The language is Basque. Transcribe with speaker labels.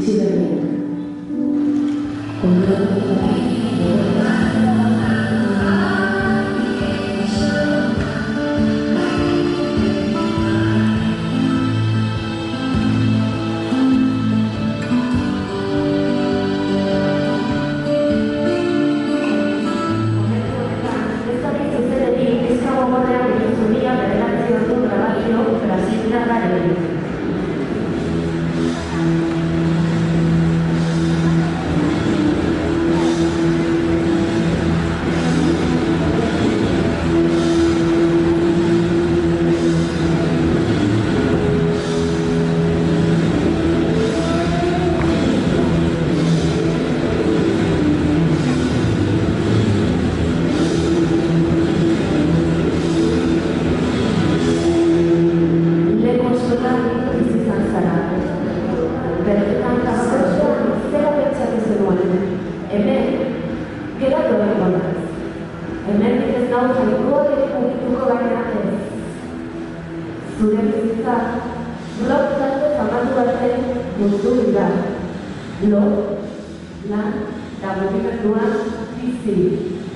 Speaker 1: 记得你，我。
Speaker 2: が死に流れて geratu behar gondaz. Hemen ez da hori gore kubituko gaina ez. Zure bizitza, blok zarte zamatu batzen mundu dira. Blok, lan, eta mundu bila duan bizitzen.